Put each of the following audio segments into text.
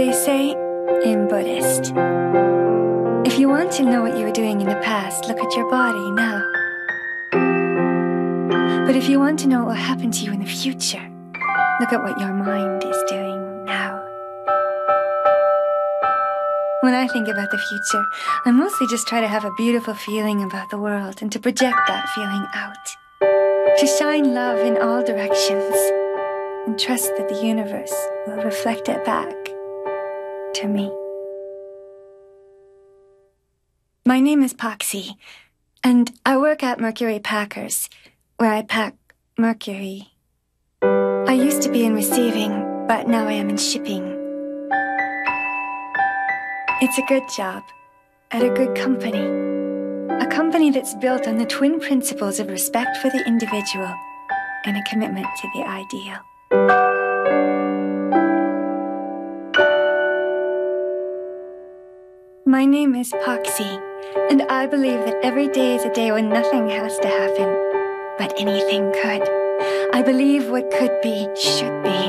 in Buddhist. If you want to know what you were doing in the past, look at your body now. But if you want to know what will happen to you in the future, look at what your mind is doing now. When I think about the future, I mostly just try to have a beautiful feeling about the world and to project that feeling out. To shine love in all directions and trust that the universe will reflect it back to me. My name is Pochsy, and I work at Mercury Packers where I pack mercury. I used to be in receiving, but now I am in shipping. It's a good job at a good company. A company that's built on the twin principles of respect for the individual and a commitment to the ideal. My name is Pochsy, and I believe that every day is a day when nothing has to happen but anything could. I believe what could be should be.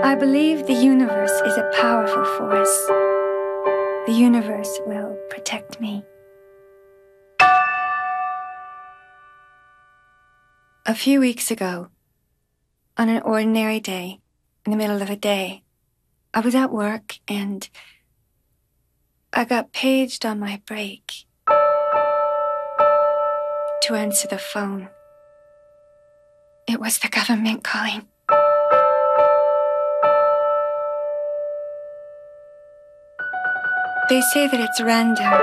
I believe the universe is a powerful force. The universe will protect me. A few weeks ago, on an ordinary day, in the middle of a day, I was at work and I got paged on my break to answer the phone. It was the government calling. They say that it's random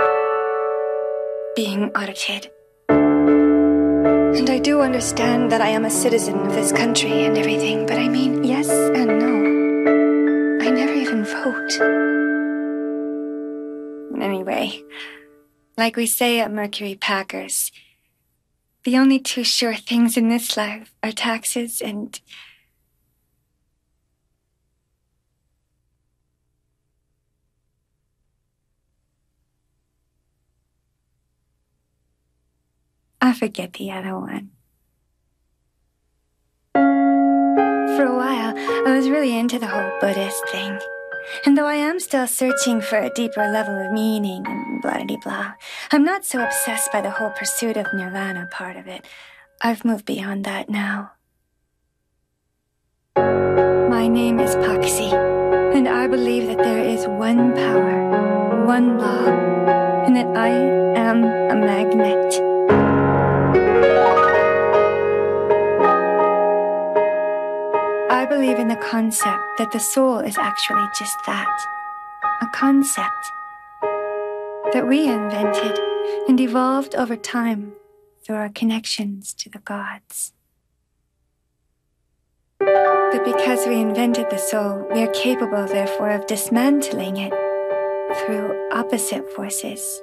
being audited. And I do understand that I am a citizen of this country and everything, but I mean, yes and no. I never even vote. Anyway, like we say at Mercury Packers, the only two sure things in this life are taxes and. I forget the other one. For a while, I was really into the whole Buddhist thing. And though I am still searching for a deeper level of meaning and blah blah blah, I'm not so obsessed by the whole pursuit of nirvana part of it. I've moved beyond that now. My name is Pochsy, and I believe that there is one power, one law, and that I am the concept that the soul is actually just that a concept that we invented and evolved over time through our connections to the gods. But because we invented the soul, we are capable, therefore, of dismantling it through opposite forces.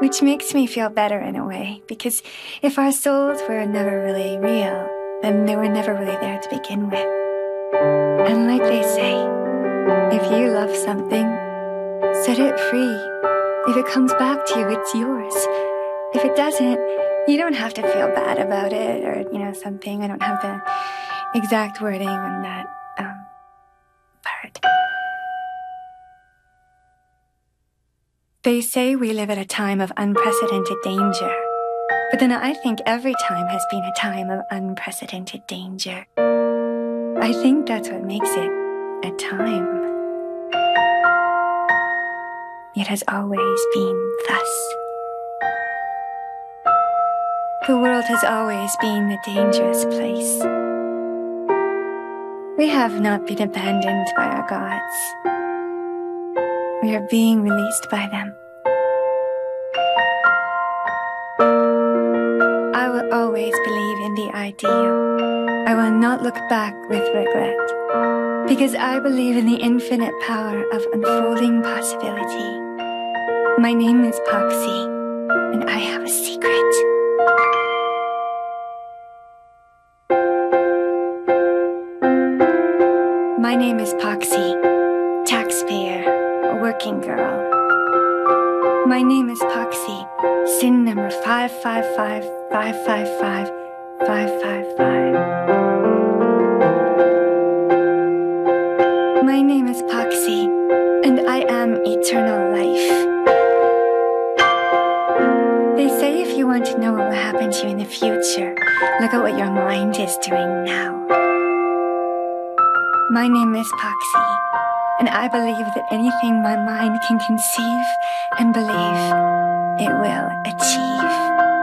Which makes me feel better in a way, because if our souls were never really real, then they were never really there to begin with. And like they say, if you love something, set it free. If it comes back to you, it's yours. If it doesn't, you don't have to feel bad about it or, you know, something. I don't have the exact wording on that um, part. They say we live at a time of unprecedented danger. But then I think every time has been a time of unprecedented danger. I think that's what makes it a time. It has always been thus. The world has always been a dangerous place. We have not been abandoned by our gods. We are being released by them. I will always believe in the ideal. I will not look back with regret, because I believe in the infinite power of unfolding possibility. My name is Pochsy, and I have a secret. My name is Pochsy, taxpayer, a working girl. My name is Pochsy, sin number 555 you want to know what will happen to you in the future, look at what your mind is doing now. My name is Pochsy, and I believe that anything my mind can conceive and believe, it will achieve.